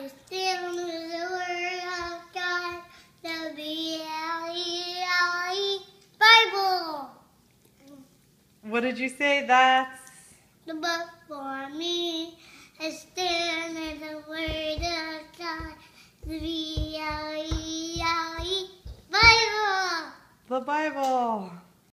I stand in the word of God, the B-L-E-L-E Bible. What did you say? That's The book for me. I stand in the word of God, the B-L-E-L-E Bible. the Bible.